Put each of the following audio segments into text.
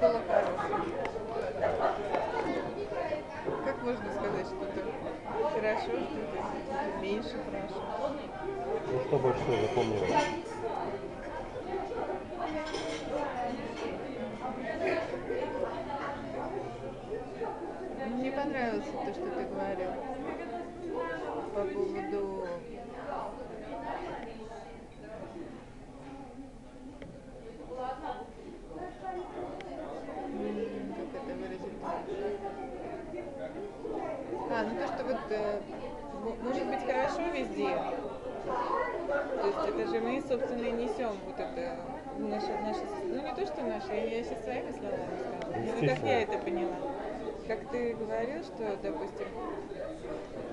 было хорошим. Как можно сказать что-то хорошо, что-то меньше хорошо? Ну что больше запомнилось? Ну, Мне понравилось то, что ты говорил по поводу м, как это выразить? А, ну то, что вот э, мо- может быть хорошо везде. То есть это же мы, собственно, и несем вот это наше, наше, ну не то, что наше, я сейчас своими словами скажу. Ну, как я это поняла. Как ты говорил, что, допустим,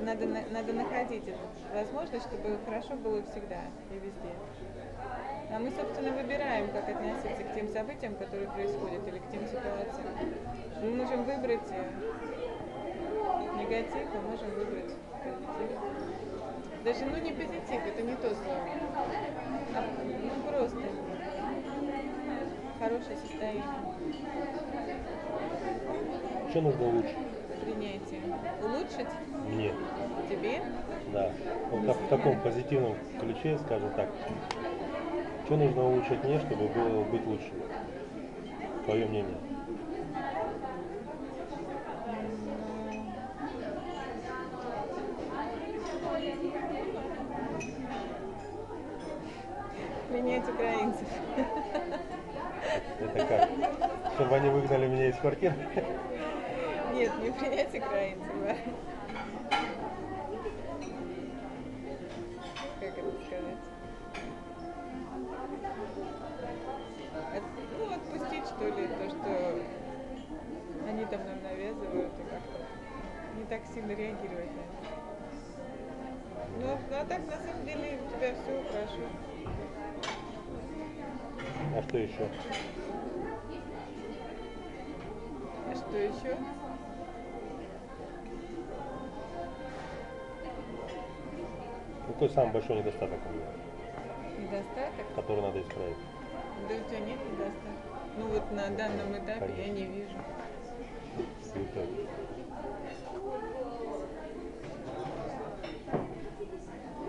надо, на- надо находить эту возможность, чтобы хорошо было всегда и везде. А мы, собственно, выбираем, как относиться к тем событиям, которые происходят, или к тем ситуациям. Мы можем выбрать э, негатив, мы можем выбрать позитив. Даже, ну, не позитив, это не то слово, а ну, просто хорошее состояние, Что нужно лучше? принятие. Улучшить Мне, тебе? да. Вот так- в таком позитивном ключе, скажем так. Что нужно улучшить мне, чтобы было быть лучше? Твое мнение. Принять украинцев. Это как? Чтобы они выгнали меня из квартиры? Нет, не принять украинцев, что ли, то, что они там нам навязывают, и как-то не так сильно реагировать на это. Ну, ну, а так, на самом деле, у тебя все хорошо. А что еще? А что еще? Какой самый большой недостаток у меня, Недостаток? который надо исправить? Да у тебя нет недостатка. Ну вот на данном этапе я Конечно. не вижу.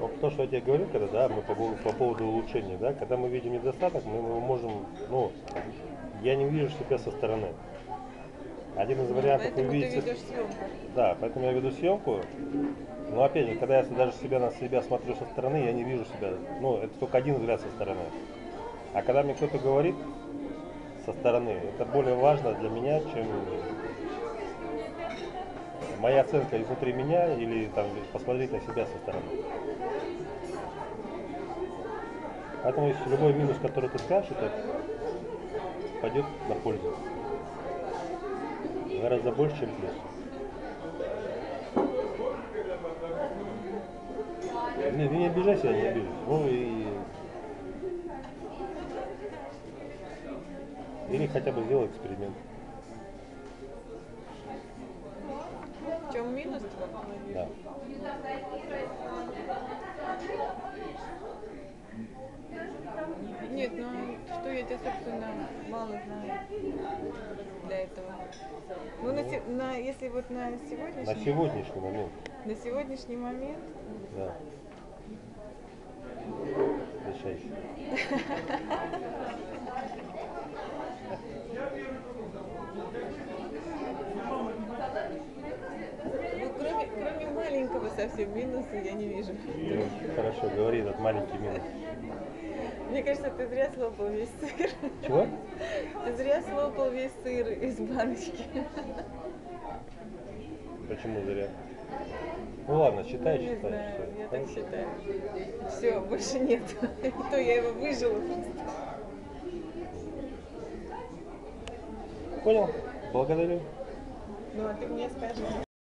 Вот то, что я тебе говорю, когда, да, мы по, поводу- по поводу улучшения, да, когда мы видим недостаток, мы, мы можем, ну, я не вижу себя со стороны. Один из вариантов Поэтому ты увидеть... ведешь съемку. Да, поэтому я веду съемку. Но опять же, когда я даже себя на себя смотрю со стороны, я не вижу себя. Ну, это только один взгляд со стороны. А когда мне кто-то говорит со стороны, это более важно для меня, чем моя оценка изнутри меня или там посмотреть на себя со стороны. Поэтому любой минус, который ты скажешь, это пойдет на пользу. Гораздо больше, чем плюс. Не, не обижайся, я не обижусь. Ну и... Или хотя бы сделай эксперимент. В чем минус? Да. Нет, ну что я тебя, собственно, мало знаю для этого. Ну, на, се- на- если вот на сегодняшний, На сегодняшний момент. на сегодняшний момент, Да. Обращайся. ну, кроме, кроме маленького совсем минуса я не вижу. Ну, Хорошо, говори этот маленький минус. Мне кажется, ты зря слопал весь сыр. Чего? Ты зря слопал весь сыр из баночки. Почему зря? Ну ладно, считай, не считай. знаю, всё. я так считаю. Все, больше нет. И то я его выжила просто. Понял? Благодарю. Ну, а ты мне скажешь.